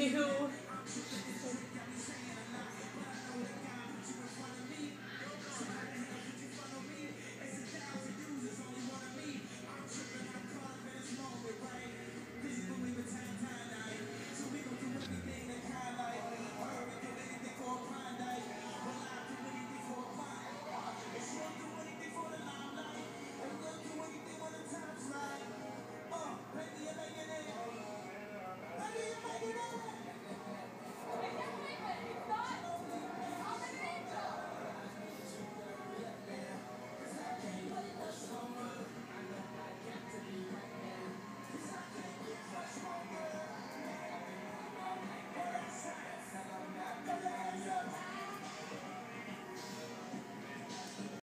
you